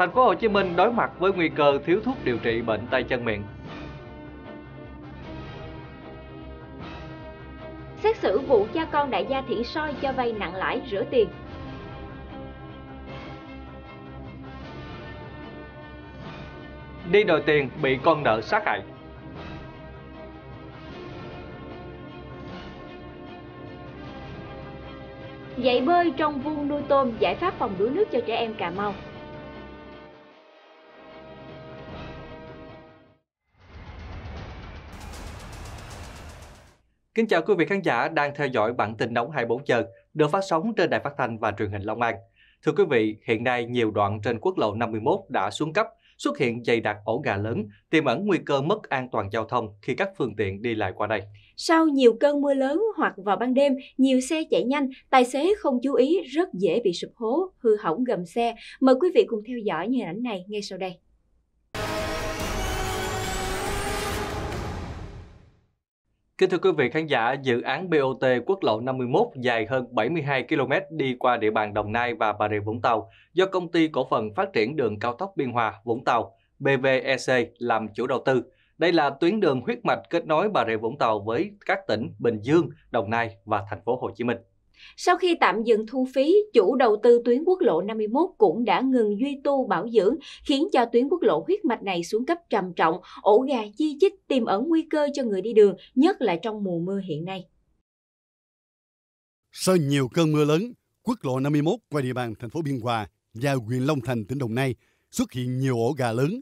Thành phố Hồ Chí Minh đối mặt với nguy cơ thiếu thuốc điều trị bệnh tay chân miệng. Xét xử vụ cha con đại gia Thiện Soi cho vay nặng lãi rửa tiền. Đi đòi tiền bị con nợ sát hại. Dạy bơi trong vuông nuôi tôm giải pháp phòng đuối nước cho trẻ em Cà Mau. Kính chào quý vị khán giả đang theo dõi bản tin nóng 24 giờ được phát sóng trên đài phát thanh và truyền hình Long An. Thưa quý vị, hiện nay nhiều đoạn trên quốc lộ 51 đã xuống cấp, xuất hiện dày đặc ổ gà lớn, tiềm ẩn nguy cơ mất an toàn giao thông khi các phương tiện đi lại qua đây. Sau nhiều cơn mưa lớn hoặc vào ban đêm, nhiều xe chạy nhanh, tài xế không chú ý rất dễ bị sụp hố, hư hỏng gầm xe. Mời quý vị cùng theo dõi những hình ảnh này ngay sau đây. Kính thưa quý vị khán giả, dự án BOT quốc lộ 51 dài hơn 72 km đi qua địa bàn Đồng Nai và Bà Rịa Vũng Tàu do công ty cổ phần phát triển đường cao tốc Biên Hòa Vũng Tàu BVEC làm chủ đầu tư. Đây là tuyến đường huyết mạch kết nối Bà Rịa Vũng Tàu với các tỉnh Bình Dương, Đồng Nai và thành phố Hồ Chí Minh. Sau khi tạm dừng thu phí, chủ đầu tư tuyến quốc lộ 51 cũng đã ngừng duy tu bảo dưỡng, khiến cho tuyến quốc lộ huyết mạch này xuống cấp trầm trọng, ổ gà chi chích tiềm ẩn nguy cơ cho người đi đường, nhất là trong mùa mưa hiện nay. Sau nhiều cơn mưa lớn, quốc lộ 51 qua địa bàn thành phố Biên Hòa và huyện Long Thành tỉnh Đồng Nai xuất hiện nhiều ổ gà lớn.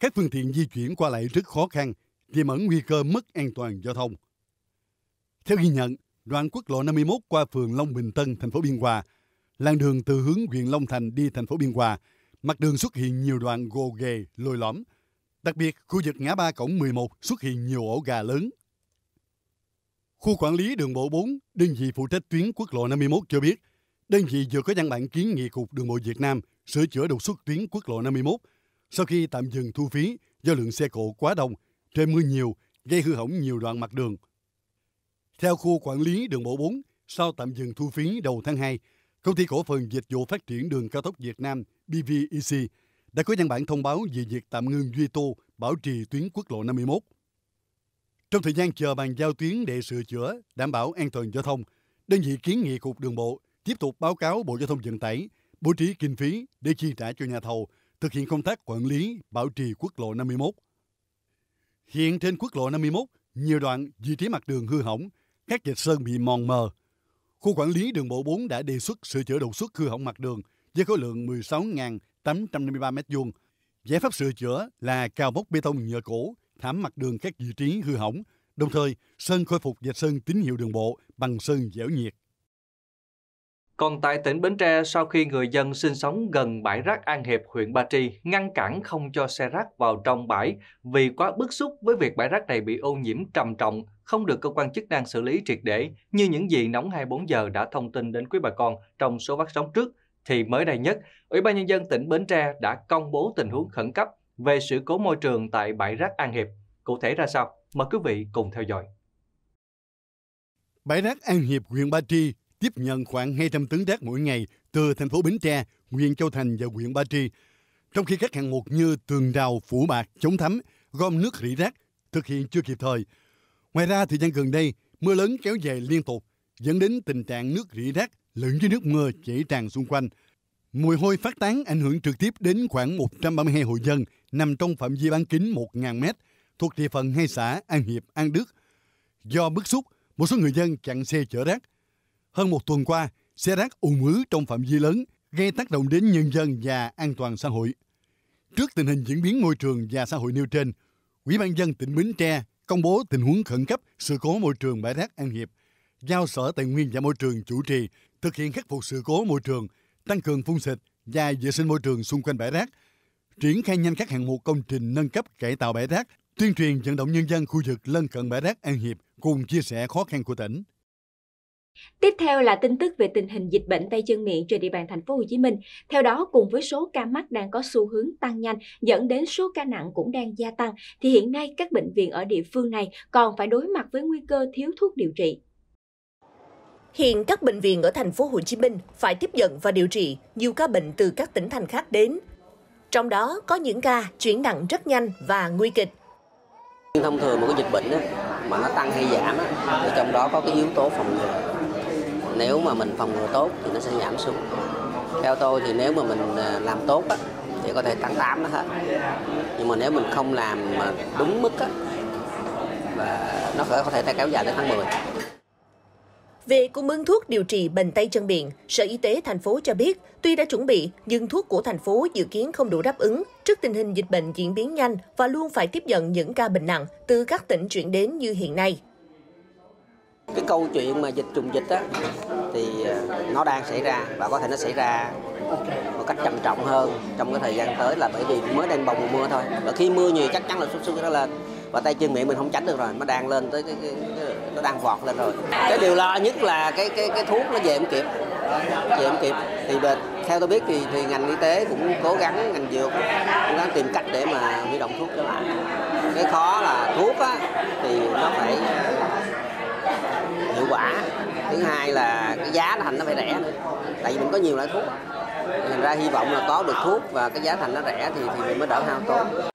Các phương tiện di chuyển qua lại rất khó khăn, tiềm ẩn nguy cơ mất an toàn giao thông. Theo ghi nhận, đoạn quốc lộ 51 qua phường Long Bình Tân, thành phố Biên Hòa, làn đường từ hướng huyện Long Thành đi thành phố Biên Hòa, mặt đường xuất hiện nhiều đoạn gồ ghề, lồi lõm. Đặc biệt, khu vực ngã ba cổng 11 xuất hiện nhiều ổ gà lớn. Khu quản lý đường bộ 4, đơn vị phụ trách tuyến quốc lộ 51 cho biết, đơn vị vừa có văn bản kiến nghị Cục Đường bộ Việt Nam sửa chữa đột xuất tuyến quốc lộ 51 sau khi tạm dừng thu phí do lượng xe cộ quá đông, trời mưa nhiều, gây hư hỏng nhiều đoạn mặt đường. Theo khu quản lý đường bộ 4, sau tạm dừng thu phí đầu tháng 2, Công ty cổ phần dịch vụ phát triển đường cao tốc Việt Nam BVEC đã có văn bản thông báo về việc tạm ngừng duy tu bảo trì tuyến quốc lộ 51. Trong thời gian chờ bàn giao tuyến để sửa chữa, đảm bảo an toàn giao thông, đơn vị kiến nghị Cục Đường bộ tiếp tục báo cáo Bộ Giao thông Vận tải bố trí kinh phí để chi trả cho nhà thầu thực hiện công tác quản lý bảo trì quốc lộ 51. Hiện trên quốc lộ 51, nhiều đoạn vị trí mặt đường hư hỏng, các vệt sơn bị mòn mờ. Khu quản lý đường bộ 4 đã đề xuất sửa chữa đột xuất hư hỏng mặt đường với khối lượng 16.853 m2. Giải pháp sửa chữa là cào bốc bê tông nhựa cổ, thảm mặt đường các vị trí hư hỏng, đồng thời sơn khôi phục vệt sơn tín hiệu đường bộ bằng sơn dẻo nhiệt. Còn tại tỉnh Bến Tre, sau khi người dân sinh sống gần bãi rác An Hiệp, huyện Ba Tri, ngăn cản không cho xe rác vào trong bãi vì quá bức xúc với việc bãi rác này bị ô nhiễm trầm trọng, không được cơ quan chức năng xử lý triệt để như những gì Nóng 24 giờ đã thông tin đến quý bà con trong số phát sóng trước, thì mới đây nhất, Ủy ban Nhân dân tỉnh Bến Tre đã công bố tình huống khẩn cấp về sự cố môi trường tại bãi rác An Hiệp. Cụ thể ra sao? Mời quý vị cùng theo dõi. Bãi rác An Hiệp, huyện Ba Tri tiếp nhận khoảng 200 tấn rác mỗi ngày từ thành phố Bến Tre, huyện Châu Thành và huyện Ba Tri. Trong khi các hạng mục như tường rào, phủ bạc, chống thấm, gom nước rỉ rác thực hiện chưa kịp thời. Ngoài ra, thời gian gần đây, mưa lớn kéo dài liên tục, dẫn đến tình trạng nước rỉ rác lẫn với nước mưa chảy tràn xung quanh. Mùi hôi phát tán ảnh hưởng trực tiếp đến khoảng 132 hộ dân nằm trong phạm vi bán kính 1.000m thuộc địa phận hai xã An Hiệp, An Đức. Do bức xúc, một số người dân chặn xe chở rác, hơn một tuần qua, xe rác ùn ứ trong phạm vi lớn gây tác động đến nhân dân và an toàn xã hội. Trước tình hình diễn biến môi trường và xã hội nêu trên, Ủy ban dân tỉnh Bến Tre công bố tình huống khẩn cấp sự cố môi trường bãi rác An Hiệp, giao Sở Tài nguyên và Môi trường chủ trì thực hiện khắc phục sự cố môi trường, tăng cường phun xịt và vệ sinh môi trường xung quanh bãi rác, triển khai nhanh các hạng mục công trình nâng cấp cải tạo bãi rác, tuyên truyền vận động nhân dân khu vực lân cận bãi rác An Hiệp cùng chia sẻ khó khăn của tỉnh. Tiếp theo là tin tức về tình hình dịch bệnh tay chân miệng trên địa bàn thành phố Hồ Chí Minh. Theo đó, cùng với số ca mắc đang có xu hướng tăng nhanh dẫn đến số ca nặng cũng đang gia tăng thì hiện nay các bệnh viện ở địa phương này còn phải đối mặt với nguy cơ thiếu thuốc điều trị. Hiện các bệnh viện ở thành phố Hồ Chí Minh phải tiếp nhận và điều trị nhiều ca bệnh từ các tỉnh thành khác đến. Trong đó có những ca chuyển nặng rất nhanh và nguy kịch. Thông thường một cái dịch bệnh á, mà nó tăng hay giảm á, thì trong đó có cái yếu tố phòng ngừa. Nếu mà mình phòng ngừa tốt thì nó sẽ giảm xuống. Theo tôi thì nếu mà mình à, làm tốt á, thì có thể tháng 8 nó hết. Nhưng mà nếu mình không làm mà đúng mức á, và nó có thể kéo dài tới tháng 10. Về cung ứng thuốc điều trị bệnh tay chân miệng, Sở Y tế thành phố cho biết, tuy đã chuẩn bị, nhưng thuốc của thành phố dự kiến không đủ đáp ứng trước tình hình dịch bệnh diễn biến nhanh và luôn phải tiếp nhận những ca bệnh nặng từ các tỉnh chuyển đến như hiện nay. Cái câu chuyện mà dịch trùng dịch á, thì à, nó đang xảy ra và có thể nó xảy ra một cách trầm trọng hơn trong cái thời gian tới là bởi vì mới đang bồng mùa mưa thôi. Và khi mưa nhiều chắc chắn là sốt xuất nó lên và tay chân miệng mình không tránh được rồi nó đang lên tới cái, cái, cái nó đang vọt lên rồi. Cái điều lo nhất là cái cái cái thuốc nó về không kịp về không kịp. Thì theo tôi biết thì thì ngành y tế cũng cố gắng ngành dược cố gắng tìm cách để mà huy động thuốc trở lại cái khó là thuốc á thì nó phải quả thứ hai là cái giá thành nó phải rẻ nữa tại vì mình có nhiều loại thuốc thành ra hy vọng là có được thuốc và cái giá thành nó rẻ thì thì mình mới đỡ hao tốn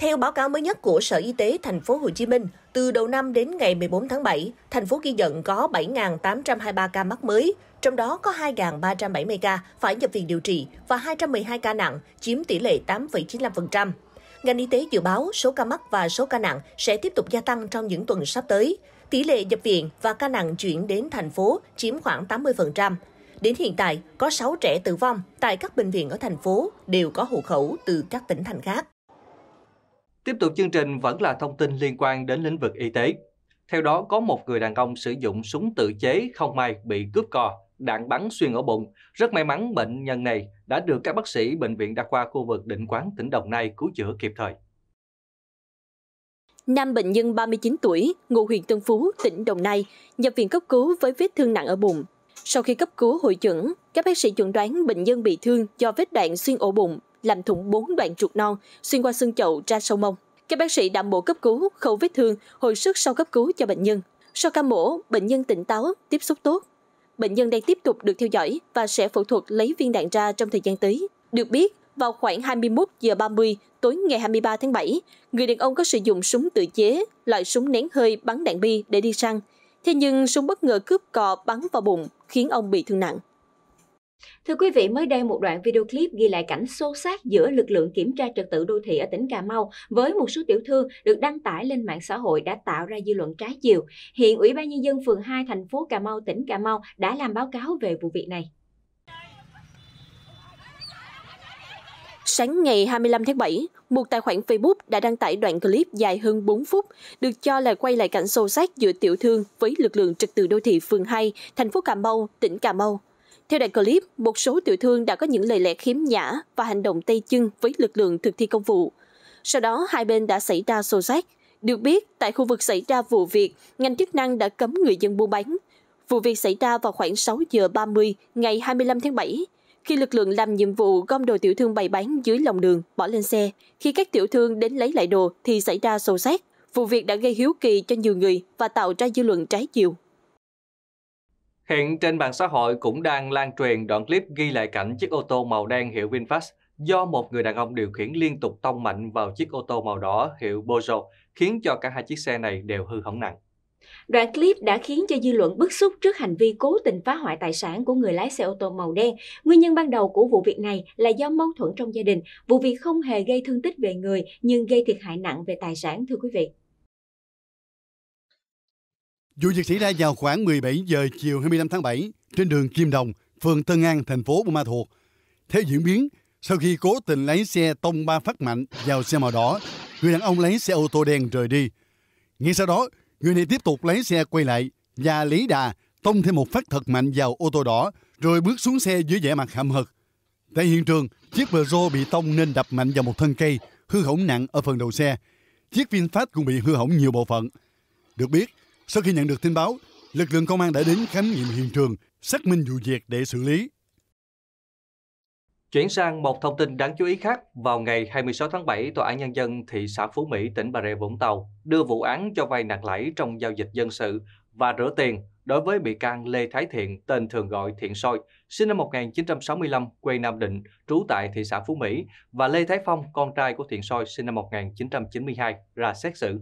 theo báo cáo mới nhất của Sở Y tế thành phố Hồ Chí Minh, từ đầu năm đến ngày 14 tháng 7, thành phố ghi nhận có 7.823 ca mắc mới, trong đó có 2.370 ca phải nhập viện điều trị và 212 ca nặng, chiếm tỷ lệ 8,95%. Ngành y tế dự báo số ca mắc và số ca nặng sẽ tiếp tục gia tăng trong những tuần sắp tới. Tỷ lệ nhập viện và ca nặng chuyển đến thành phố chiếm khoảng 80%. Đến hiện tại, có 6 trẻ tử vong tại các bệnh viện ở thành phố đều có hộ khẩu từ các tỉnh thành khác. Tiếp tục chương trình vẫn là thông tin liên quan đến lĩnh vực y tế. Theo đó, có một người đàn ông sử dụng súng tự chế không may bị cướp cò, đạn bắn xuyên ở bụng. Rất may mắn bệnh nhân này đã được các bác sĩ Bệnh viện Đa khoa khu vực Định Quán, tỉnh Đồng Nai cứu chữa kịp thời. Nam bệnh nhân 39 tuổi, ngụ huyện Tân Phú, tỉnh Đồng Nai, nhập viện cấp cứu với vết thương nặng ở bụng. Sau khi cấp cứu hội chuẩn, các bác sĩ chuẩn đoán bệnh nhân bị thương do vết đạn xuyên ổ bụng làm thủng bốn đoạn ruột non xuyên qua xương chậu ra sâu mông. Các bác sĩ đã mổ cấp cứu, khâu vết thương, hồi sức sau cấp cứu cho bệnh nhân. Sau ca mổ, bệnh nhân tỉnh táo, tiếp xúc tốt. Bệnh nhân đang tiếp tục được theo dõi và sẽ phẫu thuật lấy viên đạn ra trong thời gian tới. Được biết, vào khoảng 21 giờ 30 tối ngày 23 tháng 7, người đàn ông có sử dụng súng tự chế, loại súng nén hơi bắn đạn bi để đi săn. Thế nhưng súng bất ngờ cướp cò bắn vào bụng, khiến ông bị thương nặng. Thưa quý vị, mới đây một đoạn video clip ghi lại cảnh xô xát giữa lực lượng kiểm tra trật tự đô thị ở tỉnh Cà Mau với một số tiểu thương được đăng tải lên mạng xã hội đã tạo ra dư luận trái chiều. Hiện Ủy ban Nhân dân phường 2 thành phố Cà Mau, tỉnh Cà Mau đã làm báo cáo về vụ việc này. Sáng ngày 25 tháng 7, một tài khoản Facebook đã đăng tải đoạn clip dài hơn 4 phút, được cho là quay lại cảnh xô xát giữa tiểu thương với lực lượng trật tự đô thị phường 2, thành phố Cà Mau, tỉnh Cà Mau. Theo đoạn clip, một số tiểu thương đã có những lời lẽ khiếm nhã và hành động tay chân với lực lượng thực thi công vụ. Sau đó, hai bên đã xảy ra xô xát. Được biết, tại khu vực xảy ra vụ việc, ngành chức năng đã cấm người dân buôn bán. Vụ việc xảy ra vào khoảng 6 giờ 30 ngày 25 tháng 7, khi lực lượng làm nhiệm vụ gom đồ tiểu thương bày bán dưới lòng đường, bỏ lên xe. Khi các tiểu thương đến lấy lại đồ thì xảy ra xô xát. Vụ việc đã gây hiếu kỳ cho nhiều người và tạo ra dư luận trái chiều. Hiện trên mạng xã hội cũng đang lan truyền đoạn clip ghi lại cảnh chiếc ô tô màu đen hiệu VinFast do một người đàn ông điều khiển liên tục tông mạnh vào chiếc ô tô màu đỏ hiệu Bozo, khiến cho cả hai chiếc xe này đều hư hỏng nặng. Đoạn clip đã khiến cho dư luận bức xúc trước hành vi cố tình phá hoại tài sản của người lái xe ô tô màu đen. Nguyên nhân ban đầu của vụ việc này là do mâu thuẫn trong gia đình. Vụ việc không hề gây thương tích về người nhưng gây thiệt hại nặng về tài sản thưa quý vị. Vụ việc xảy ra vào khoảng 17 giờ chiều 25 tháng 7 trên đường Kim Đồng, phường Tân An, thành phố Buôn Ma Thuột. Theo diễn biến, sau khi cố tình lái xe tông ba phát mạnh vào xe màu đỏ, người đàn ông lấy xe ô tô đen rời đi. Ngay sau đó, người này tiếp tục lấy xe quay lại và lấy đà tông thêm một phát thật mạnh vào ô tô đỏ rồi bước xuống xe dưới vẻ mặt hậm hực. Tại hiện trường, chiếc Peugeot bị tông nên đập mạnh vào một thân cây, hư hỏng nặng ở phần đầu xe. Chiếc VinFast cũng bị hư hỏng nhiều bộ phận. Được biết, sau khi nhận được tin báo, lực lượng công an đã đến khám nghiệm hiện trường, xác minh vụ việc để xử lý. Chuyển sang một thông tin đáng chú ý khác, vào ngày 26 tháng 7, Tòa án Nhân dân thị xã Phú Mỹ, tỉnh Bà Rịa Vũng Tàu đưa vụ án cho vay nặng lãi trong giao dịch dân sự và rửa tiền đối với bị can Lê Thái Thiện, tên thường gọi Thiện Soi, sinh năm 1965, quê Nam Định, trú tại thị xã Phú Mỹ, và Lê Thái Phong, con trai của Thiện Soi, sinh năm 1992, ra xét xử.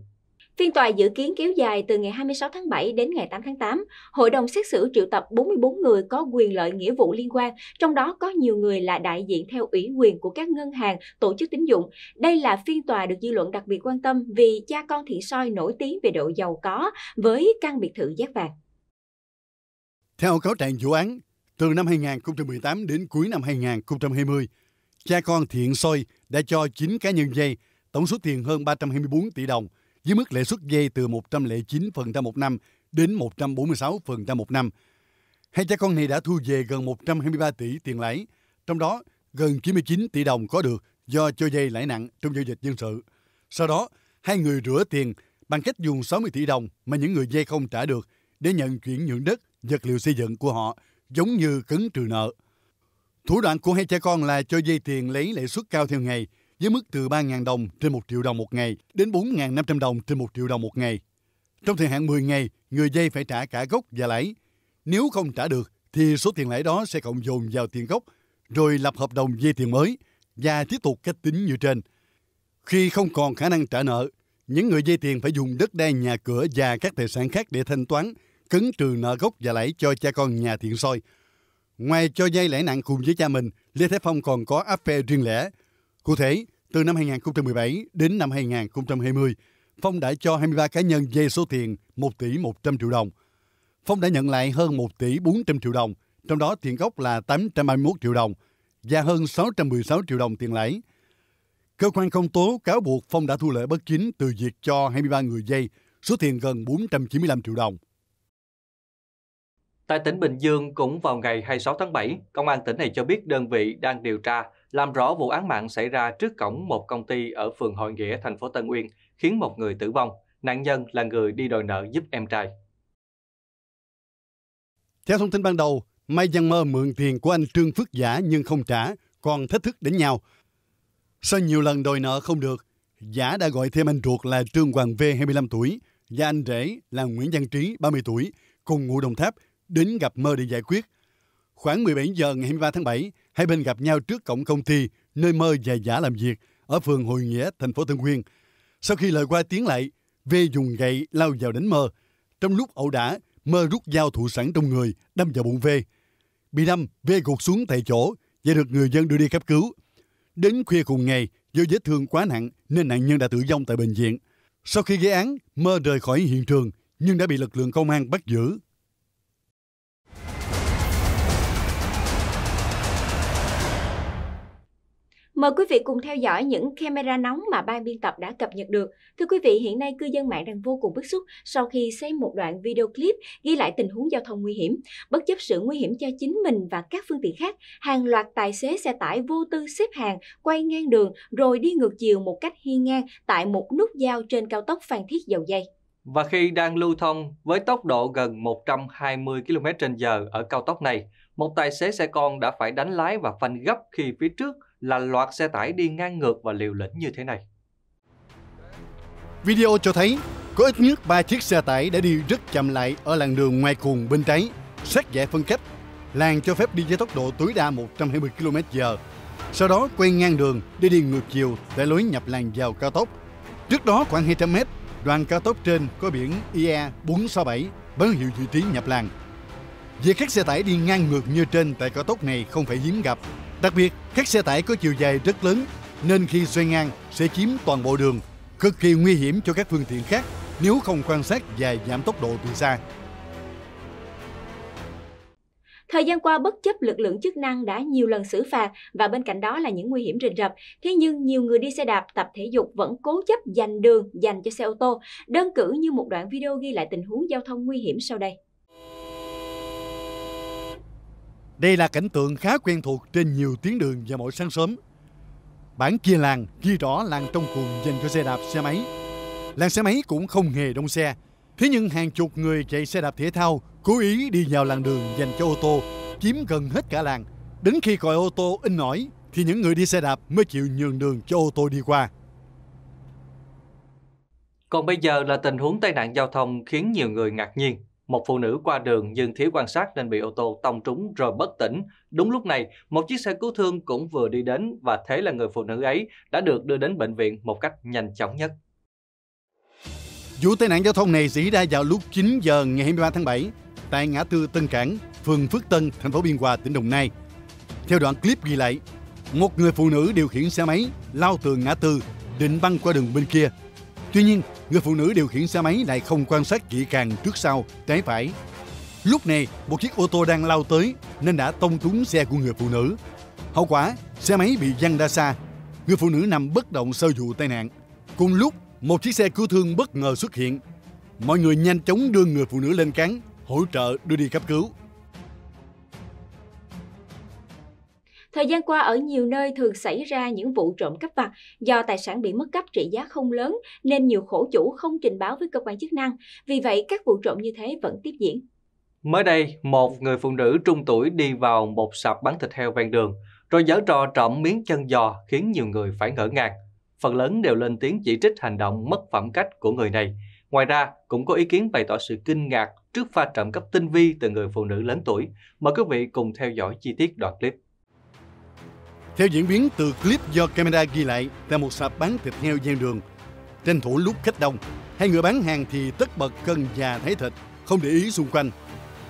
Phiên tòa dự kiến kéo dài từ ngày 26 tháng 7 đến ngày 8 tháng 8. Hội đồng xét xử triệu tập 44 người có quyền lợi nghĩa vụ liên quan, trong đó có nhiều người là đại diện theo ủy quyền của các ngân hàng, tổ chức tín dụng. Đây là phiên tòa được dư luận đặc biệt quan tâm vì cha con Thiện Soi nổi tiếng về độ giàu có với căn biệt thự giác vàng. Theo cáo trạng vụ án, từ năm 2018 đến cuối năm 2020, cha con Thiện Soi đã cho 9 cá nhân dây tổng số tiền hơn 324 tỷ đồng với mức lãi suất dây từ 109% một năm đến 146% một năm. Hai cha con này đã thu về gần 123 tỷ tiền lãi, trong đó gần 99 tỷ đồng có được do cho dây lãi nặng trong giao dịch dân sự. Sau đó, hai người rửa tiền bằng cách dùng 60 tỷ đồng mà những người dây không trả được để nhận chuyển nhượng đất, vật liệu xây dựng của họ, giống như cấn trừ nợ. Thủ đoạn của hai cha con là cho dây tiền lấy lãi suất cao theo ngày, với mức từ 3.000 đồng trên 1 triệu đồng một ngày đến 4.500 đồng trên 1 triệu đồng một ngày. Trong thời hạn 10 ngày, người vay phải trả cả gốc và lãi. Nếu không trả được, thì số tiền lãi đó sẽ cộng dồn vào tiền gốc, rồi lập hợp đồng vay tiền mới và tiếp tục cách tính như trên. Khi không còn khả năng trả nợ, những người vay tiền phải dùng đất đai nhà cửa và các tài sản khác để thanh toán, cấn trừ nợ gốc và lãi cho cha con nhà thiện soi. Ngoài cho vay lãi nặng cùng với cha mình, Lê Thái Phong còn có áp phê riêng lẻ, Cụ thể, từ năm 2017 đến năm 2020, Phong đã cho 23 cá nhân dây số tiền 1 tỷ 100 triệu đồng. Phong đã nhận lại hơn 1 tỷ 400 triệu đồng, trong đó tiền gốc là 831 triệu đồng và hơn 616 triệu đồng tiền lãi. Cơ quan công tố cáo buộc Phong đã thu lợi bất chính từ việc cho 23 người dây số tiền gần 495 triệu đồng. Tại tỉnh Bình Dương, cũng vào ngày 26 tháng 7, Công an tỉnh này cho biết đơn vị đang điều tra làm rõ vụ án mạng xảy ra trước cổng một công ty ở phường Hội Nghĩa, thành phố Tân Uyên, khiến một người tử vong. Nạn nhân là người đi đòi nợ giúp em trai. Theo thông tin ban đầu, Mai Văn Mơ mượn tiền của anh Trương Phước Giả nhưng không trả, còn thách thức đánh nhau. Sau nhiều lần đòi nợ không được, Giả đã gọi thêm anh ruột là Trương Hoàng V, 25 tuổi, và anh rể là Nguyễn Văn Trí, 30 tuổi, cùng ngụ Đồng Tháp, đến gặp Mơ để giải quyết. Khoảng 17 giờ ngày 23 tháng 7, hai bên gặp nhau trước cổng công ty nơi Mơ và Giả làm việc ở phường Hội Nghĩa, thành phố Tân Nguyên. Sau khi lời qua tiếng lại, V dùng gậy lao vào đánh Mơ. Trong lúc ẩu đả, Mơ rút dao thủ sẵn trong người, đâm vào bụng V. Bị đâm, V gục xuống tại chỗ và được người dân đưa đi cấp cứu. Đến khuya cùng ngày, do vết thương quá nặng nên nạn nhân đã tử vong tại bệnh viện. Sau khi gây án, Mơ rời khỏi hiện trường nhưng đã bị lực lượng công an bắt giữ. Mời quý vị cùng theo dõi những camera nóng mà ban biên tập đã cập nhật được. Thưa quý vị, hiện nay cư dân mạng đang vô cùng bức xúc sau khi xem một đoạn video clip ghi lại tình huống giao thông nguy hiểm. Bất chấp sự nguy hiểm cho chính mình và các phương tiện khác, hàng loạt tài xế xe tải vô tư xếp hàng, quay ngang đường rồi đi ngược chiều một cách hiên ngang tại một nút giao trên cao tốc Phan Thiết Dầu Dây. Và khi đang lưu thông với tốc độ gần 120 km/h ở cao tốc này, một tài xế xe con đã phải đánh lái và phanh gấp khi phía trước là loạt xe tải đi ngang ngược và liều lĩnh như thế này. Video cho thấy có ít nhất 3 chiếc xe tải đã đi rất chậm lại ở làn đường ngoài cùng bên trái, sát giải phân cách. Làn cho phép đi với tốc độ tối đa 120 km/h. Sau đó quay ngang đường để đi ngược chiều tại lối nhập làn vào cao tốc. Trước đó khoảng 200 m, đoạn cao tốc trên có biển IE 467 báo hiệu vị trí nhập làn. Việc các xe tải đi ngang ngược như trên tại cao tốc này không phải hiếm gặp Đặc biệt, các xe tải có chiều dài rất lớn nên khi xoay ngang sẽ chiếm toàn bộ đường, cực kỳ nguy hiểm cho các phương tiện khác nếu không quan sát và giảm tốc độ từ xa. Thời gian qua bất chấp lực lượng chức năng đã nhiều lần xử phạt và bên cạnh đó là những nguy hiểm rình rập. Thế nhưng nhiều người đi xe đạp tập thể dục vẫn cố chấp dành đường dành cho xe ô tô, đơn cử như một đoạn video ghi lại tình huống giao thông nguy hiểm sau đây. Đây là cảnh tượng khá quen thuộc trên nhiều tuyến đường vào mỗi sáng sớm. Bản kia làng ghi rõ làng trong cùng dành cho xe đạp, xe máy. Làng xe máy cũng không hề đông xe. Thế nhưng hàng chục người chạy xe đạp thể thao cố ý đi vào làng đường dành cho ô tô, chiếm gần hết cả làng. Đến khi còi ô tô in nổi thì những người đi xe đạp mới chịu nhường đường cho ô tô đi qua. Còn bây giờ là tình huống tai nạn giao thông khiến nhiều người ngạc nhiên. Một phụ nữ qua đường nhưng thiếu quan sát nên bị ô tô tông trúng rồi bất tỉnh. Đúng lúc này, một chiếc xe cứu thương cũng vừa đi đến và thế là người phụ nữ ấy đã được đưa đến bệnh viện một cách nhanh chóng nhất. Vụ tai nạn giao thông này xảy ra vào lúc 9 giờ ngày 23 tháng 7 tại ngã tư Tân Cảng, phường Phước Tân, thành phố Biên Hòa, tỉnh Đồng Nai. Theo đoạn clip ghi lại, một người phụ nữ điều khiển xe máy lao từ ngã tư định băng qua đường bên kia. Tuy nhiên, người phụ nữ điều khiển xe máy lại không quan sát kỹ càng trước sau, trái phải. Lúc này, một chiếc ô tô đang lao tới nên đã tông trúng xe của người phụ nữ. Hậu quả, xe máy bị văng ra xa. Người phụ nữ nằm bất động sau vụ tai nạn. Cùng lúc, một chiếc xe cứu thương bất ngờ xuất hiện. Mọi người nhanh chóng đưa người phụ nữ lên cán, hỗ trợ đưa đi cấp cứu. Thời gian qua ở nhiều nơi thường xảy ra những vụ trộm cắp vặt do tài sản bị mất cắp trị giá không lớn nên nhiều khổ chủ không trình báo với cơ quan chức năng. Vì vậy các vụ trộm như thế vẫn tiếp diễn. Mới đây, một người phụ nữ trung tuổi đi vào một sạp bán thịt heo ven đường, rồi giở trò trộm miếng chân giò khiến nhiều người phải ngỡ ngàng. Phần lớn đều lên tiếng chỉ trích hành động mất phẩm cách của người này. Ngoài ra, cũng có ý kiến bày tỏ sự kinh ngạc trước pha trộm cắp tinh vi từ người phụ nữ lớn tuổi. Mời quý vị cùng theo dõi chi tiết đoạn clip. Theo diễn biến từ clip do camera ghi lại tại một sạp bán thịt heo gian đường, tranh thủ lúc khách đông, hai người bán hàng thì tất bật cân và thấy thịt, không để ý xung quanh.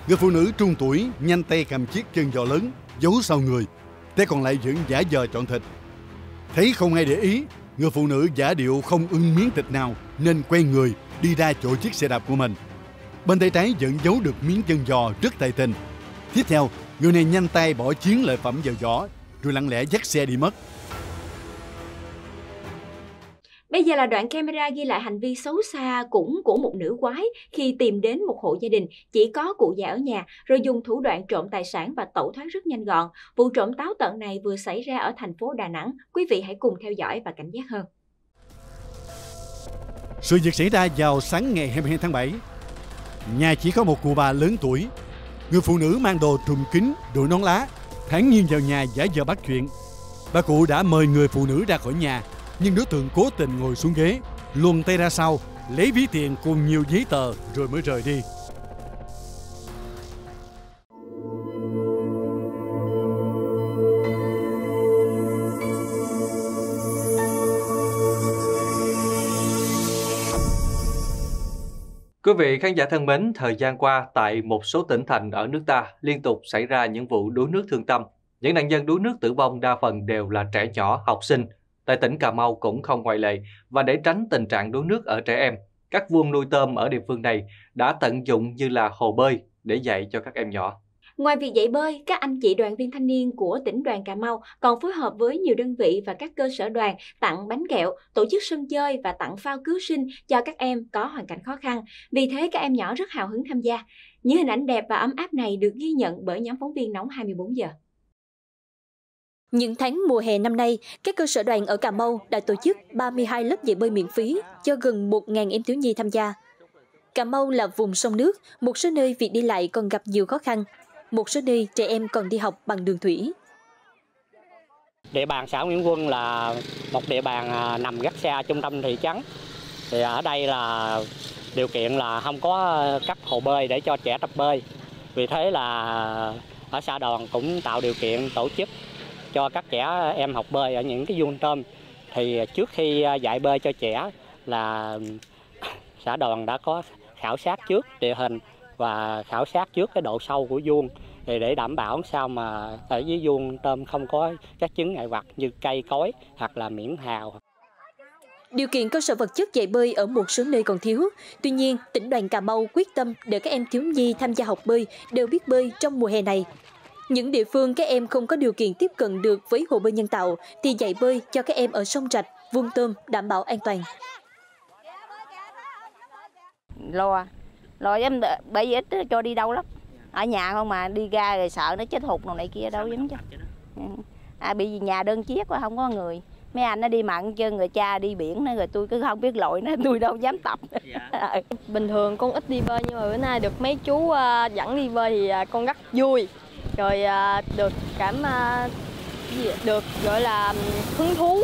Người phụ nữ trung tuổi nhanh tay cầm chiếc chân giò lớn giấu sau người, tay còn lại vẫn giả giờ chọn thịt. Thấy không ai để ý, người phụ nữ giả điệu không ưng miếng thịt nào nên quay người đi ra chỗ chiếc xe đạp của mình. Bên tay trái vẫn giấu được miếng chân giò rất tay tình. Tiếp theo, người này nhanh tay bỏ chiến lợi phẩm vào giỏ rồi lặng lẽ dắt xe đi mất. Bây giờ là đoạn camera ghi lại hành vi xấu xa cũng của một nữ quái khi tìm đến một hộ gia đình chỉ có cụ già ở nhà rồi dùng thủ đoạn trộm tài sản và tẩu thoát rất nhanh gọn. Vụ trộm táo tợn này vừa xảy ra ở thành phố Đà Nẵng. Quý vị hãy cùng theo dõi và cảnh giác hơn. Sự việc xảy ra vào sáng ngày 22 tháng 7. Nhà chỉ có một cụ bà lớn tuổi. Người phụ nữ mang đồ trùm kín, đội nón lá, thản nhiên vào nhà giả vờ bắt chuyện. Bà cụ đã mời người phụ nữ ra khỏi nhà, nhưng đối tượng cố tình ngồi xuống ghế, luồn tay ra sau, lấy ví tiền cùng nhiều giấy tờ rồi mới rời đi. Quý vị khán giả thân mến, thời gian qua tại một số tỉnh thành ở nước ta liên tục xảy ra những vụ đuối nước thương tâm. Những nạn nhân đuối nước tử vong đa phần đều là trẻ nhỏ, học sinh. Tại tỉnh Cà Mau cũng không ngoại lệ và để tránh tình trạng đuối nước ở trẻ em, các vuông nuôi tôm ở địa phương này đã tận dụng như là hồ bơi để dạy cho các em nhỏ. Ngoài việc dạy bơi, các anh chị đoàn viên thanh niên của tỉnh đoàn Cà Mau còn phối hợp với nhiều đơn vị và các cơ sở đoàn tặng bánh kẹo, tổ chức sân chơi và tặng phao cứu sinh cho các em có hoàn cảnh khó khăn. Vì thế các em nhỏ rất hào hứng tham gia. Những hình ảnh đẹp và ấm áp này được ghi nhận bởi nhóm phóng viên nóng 24 giờ. Những tháng mùa hè năm nay, các cơ sở đoàn ở Cà Mau đã tổ chức 32 lớp dạy bơi miễn phí cho gần 1.000 em thiếu nhi tham gia. Cà Mau là vùng sông nước, một số nơi việc đi lại còn gặp nhiều khó khăn, một số nơi trẻ em còn đi học bằng đường thủy. Địa bàn xã Nguyễn Quân là một địa bàn à, nằm rất xa trung tâm thị trấn. Thì ở đây là điều kiện là không có các hồ bơi để cho trẻ tập bơi. Vì thế là ở xã đoàn cũng tạo điều kiện tổ chức cho các trẻ em học bơi ở những cái vuông tôm. Thì trước khi à, dạy bơi cho trẻ là xã đoàn đã có khảo sát trước địa hình và khảo sát trước cái độ sâu của vuông thì để đảm bảo sao mà ở dưới vuông tôm không có các chứng ngại vật như cây cối hoặc là miễn hào. Điều kiện cơ sở vật chất dạy bơi ở một số nơi còn thiếu. Tuy nhiên, tỉnh đoàn Cà Mau quyết tâm để các em thiếu nhi tham gia học bơi đều biết bơi trong mùa hè này. Những địa phương các em không có điều kiện tiếp cận được với hồ bơi nhân tạo thì dạy bơi cho các em ở sông rạch, vuông tôm đảm bảo an toàn. Lo lo em bởi vì ít cho đi đâu lắm. Ở nhà không mà đi ra rồi sợ nó chết hụt nào này kia đâu dám chứ. Ừ. à, bị vì nhà đơn chiếc quá không có người. Mấy anh nó đi mặn chơi người cha đi biển nữa rồi tôi cứ không biết lội nữa tôi đâu dám tập. Dạ. bình thường con ít đi bơi nhưng mà bữa nay được mấy chú uh, dẫn đi bơi thì uh, con rất vui. Rồi uh, được cảm uh, được gọi là hứng thú.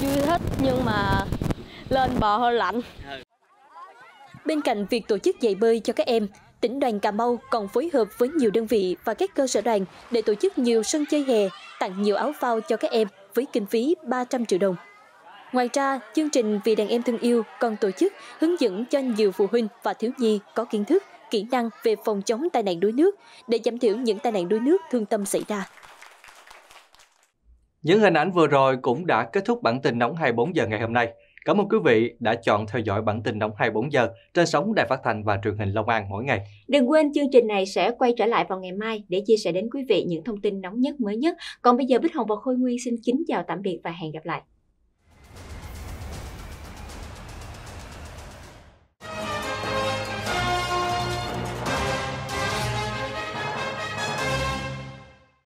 Vui thích nhưng mà lên bờ hơi lạnh Bên cạnh việc tổ chức dạy bơi cho các em, tỉnh đoàn Cà Mau còn phối hợp với nhiều đơn vị và các cơ sở đoàn để tổ chức nhiều sân chơi hè, tặng nhiều áo phao cho các em với kinh phí 300 triệu đồng. Ngoài ra, chương trình Vì đàn em thương yêu còn tổ chức hướng dẫn cho nhiều phụ huynh và thiếu nhi có kiến thức, kỹ năng về phòng chống tai nạn đuối nước để giảm thiểu những tai nạn đuối nước thương tâm xảy ra. Những hình ảnh vừa rồi cũng đã kết thúc bản tin nóng 24 giờ ngày hôm nay. Cảm ơn quý vị đã chọn theo dõi bản tin nóng 24 giờ trên sóng Đài Phát thanh và Truyền hình Long An mỗi ngày. Đừng quên chương trình này sẽ quay trở lại vào ngày mai để chia sẻ đến quý vị những thông tin nóng nhất, mới nhất. Còn bây giờ Bích Hồng và Khôi Nguyên xin kính chào tạm biệt và hẹn gặp lại.